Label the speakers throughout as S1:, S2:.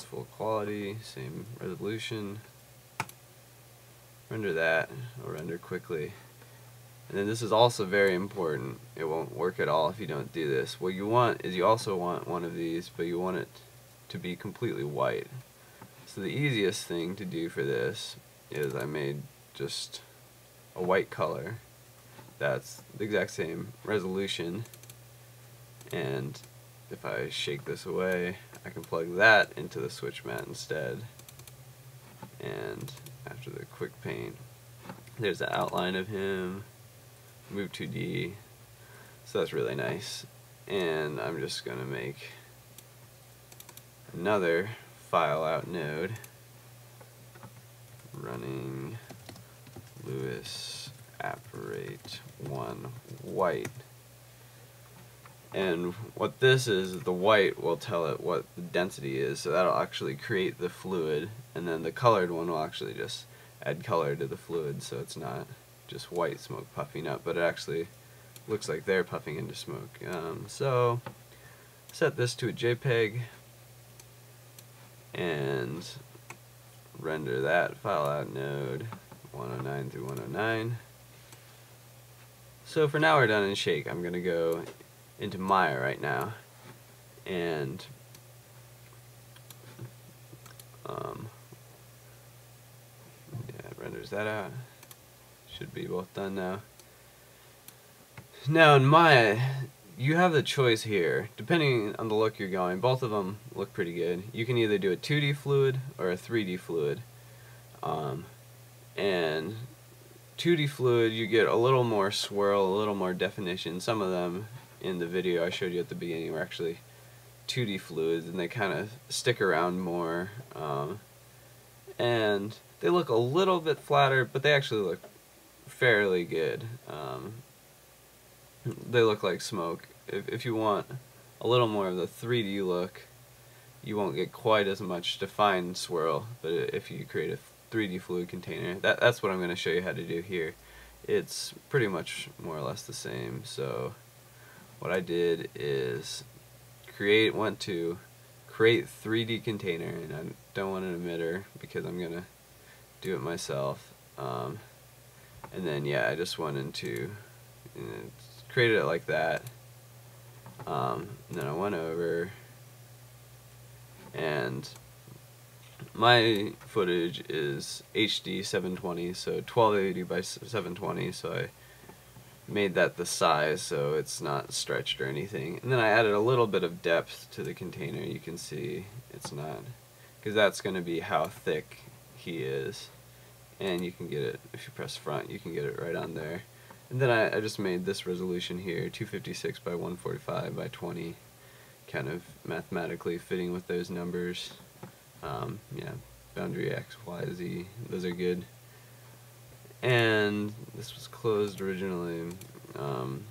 S1: That's full quality, same resolution. Render that, I'll render quickly. And then this is also very important. It won't work at all if you don't do this. What you want is you also want one of these, but you want it to be completely white. So the easiest thing to do for this is I made just a white color that's the exact same resolution and if I shake this away I can plug that into the SwitchMatte instead. And after the quick paint there's the outline of him. Move 2D so that's really nice. And I'm just gonna make another file out node. Running Lewis apparate 1 white and what this is, the white will tell it what the density is, so that'll actually create the fluid, and then the colored one will actually just add color to the fluid, so it's not just white smoke puffing up, but it actually looks like they're puffing into smoke. Um, so, set this to a JPEG, and render that file out node 109 through 109. So for now we're done in Shake. I'm going to go into Maya right now and um, yeah, it renders that out. Should be both done now. Now in Maya, you have the choice here, depending on the look you're going. Both of them look pretty good. You can either do a 2D fluid or a 3D fluid. Um, and 2D fluid, you get a little more swirl, a little more definition. Some of them in the video I showed you at the beginning were actually 2D fluids and they kind of stick around more um, and they look a little bit flatter but they actually look fairly good. Um, they look like smoke. If, if you want a little more of the 3D look you won't get quite as much defined swirl but if you create a 3D fluid container that, that's what I'm going to show you how to do here. It's pretty much more or less the same so what I did is create went to create 3D container and I don't want an emitter because I'm gonna do it myself. Um, and then yeah I just went into created it like that. Um, then I went over and my footage is HD 720 so 1280 by 720 so I made that the size so it's not stretched or anything. And then I added a little bit of depth to the container. You can see it's not, because that's going to be how thick he is. And you can get it, if you press front, you can get it right on there. And then I, I just made this resolution here, 256 by 145 by 20, kind of mathematically fitting with those numbers. Um, yeah, boundary X, Y, Z, those are good and this was closed originally. Um,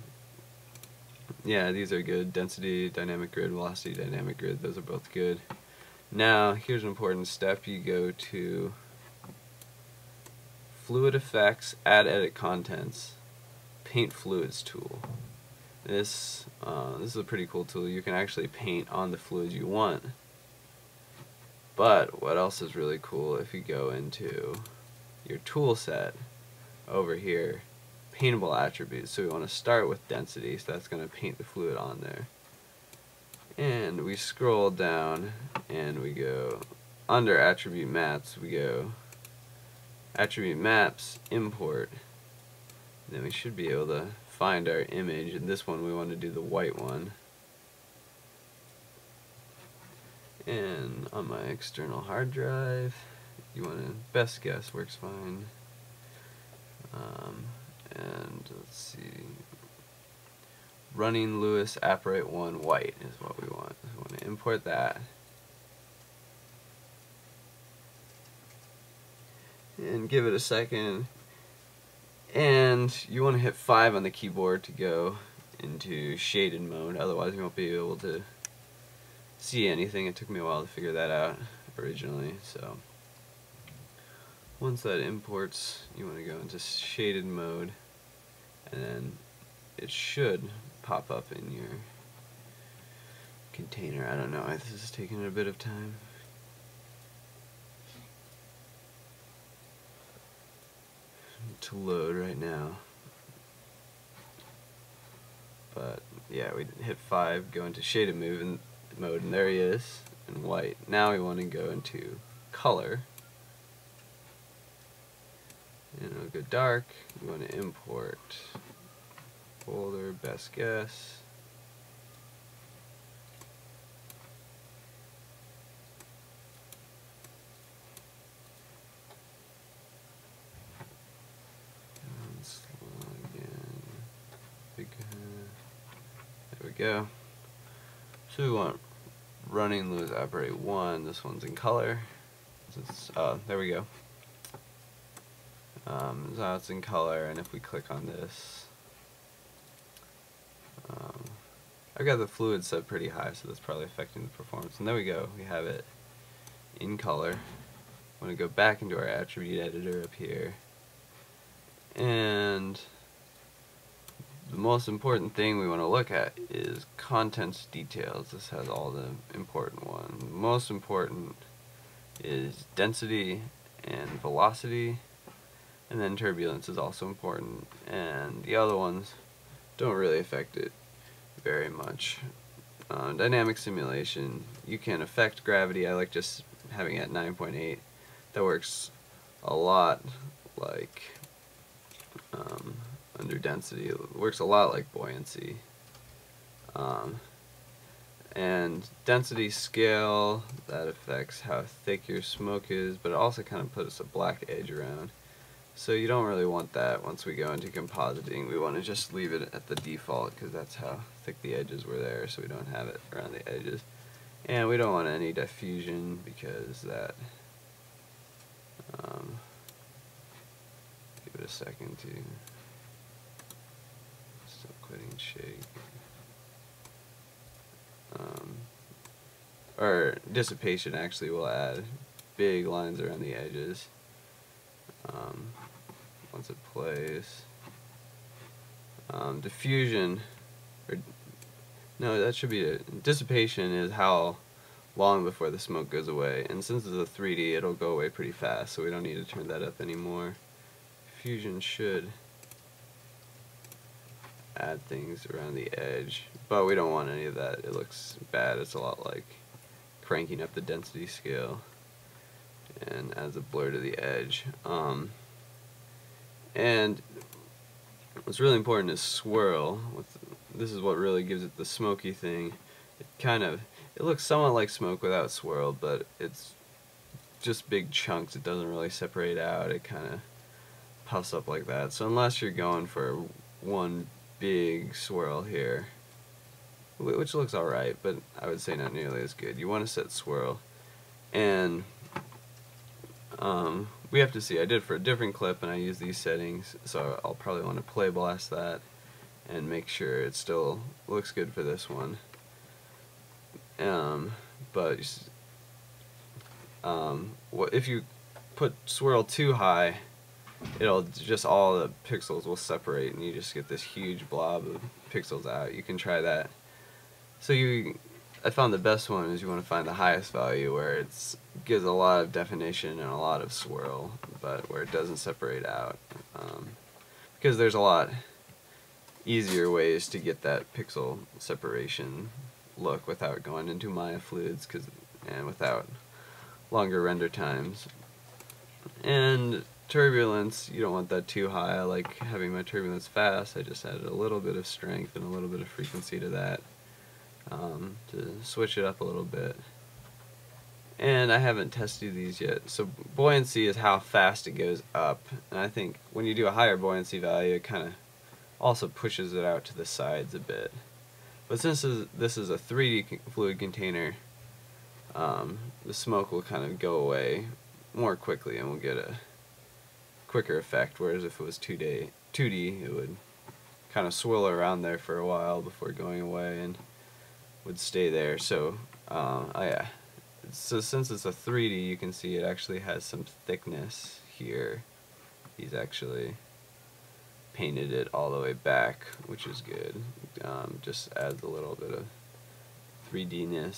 S1: yeah, these are good. Density, dynamic grid, velocity, dynamic grid, those are both good. Now, here's an important step. You go to Fluid Effects, Add Edit Contents, Paint Fluids tool. This, uh, this is a pretty cool tool. You can actually paint on the fluids you want. But what else is really cool if you go into your tool set over here paintable attributes. So we want to start with density, so that's going to paint the fluid on there. And we scroll down and we go under attribute maps, we go attribute maps, import. Then we should be able to find our image. And this one we want to do the white one. And on my external hard drive, you want to best guess works fine. Um, and let's see, running Lewis Apparate 1 white is what we want. We want to import that. And give it a second. And you want to hit 5 on the keyboard to go into shaded mode, otherwise you won't be able to see anything. It took me a while to figure that out originally, so once that imports, you want to go into shaded mode and then it should pop up in your container. I don't know, this is taking a bit of time. to load right now. But yeah, we hit 5, go into shaded move and mode, and there he is in white. Now we want to go into color. Go dark. We want to import folder, best guess. There we go. So we want running Lewis apparate 1. This one's in color. Uh, there we go. Um, so it's in color, and if we click on this, um, I've got the fluid set pretty high, so that's probably affecting the performance. And there we go. We have it in color. I'm going to go back into our attribute editor up here. And the most important thing we want to look at is contents details. This has all the important ones. Most important is density and velocity and then turbulence is also important and the other ones don't really affect it very much. Uh, dynamic simulation, you can affect gravity. I like just having it at 9.8. That works a lot like um, under density. It works a lot like buoyancy. Um, and density scale, that affects how thick your smoke is, but it also kind of puts a black edge around. So you don't really want that once we go into compositing. We want to just leave it at the default because that's how thick the edges were there so we don't have it around the edges. And we don't want any diffusion because that um, give it a second to still quitting shake um, or dissipation actually will add big lines around the edges um, once it plays. Um, diffusion or no that should be it. Dissipation is how long before the smoke goes away and since it's a 3D it'll go away pretty fast so we don't need to turn that up anymore. Fusion should add things around the edge but we don't want any of that. It looks bad. It's a lot like cranking up the density scale and adds a blur to the edge. Um, and what's really important is swirl with this is what really gives it the smoky thing. It kind of it looks somewhat like smoke without swirl but it's just big chunks. It doesn't really separate out. It kind of puffs up like that. So unless you're going for one big swirl here, which looks alright, but I would say not nearly as good. You want to set swirl, and um, we have to see. I did for a different clip, and I use these settings, so I'll probably want to play blast that and make sure it still looks good for this one. Um, but um, what if you put swirl too high, it'll just all the pixels will separate and you just get this huge blob of pixels out. You can try that. So you, I found the best one is you want to find the highest value where it gives a lot of definition and a lot of swirl, but where it doesn't separate out. Um, because there's a lot easier ways to get that pixel separation look without going into Maya fluids cause, and without longer render times. And turbulence, you don't want that too high. I like having my turbulence fast. I just added a little bit of strength and a little bit of frequency to that um, to switch it up a little bit. And I haven't tested these yet. So buoyancy is how fast it goes up. And I think when you do a higher buoyancy value, it kind of also pushes it out to the sides a bit. But since this is a 3D fluid container, um, the smoke will kind of go away more quickly and we'll get a quicker effect, whereas if it was 2D, 2D it would kind of swirl around there for a while before going away and would stay there. So, um, oh yeah. So since it's a 3D, you can see it actually has some thickness here. He's actually painted it all the way back, which is good. Um, just adds a little bit of 3D-ness.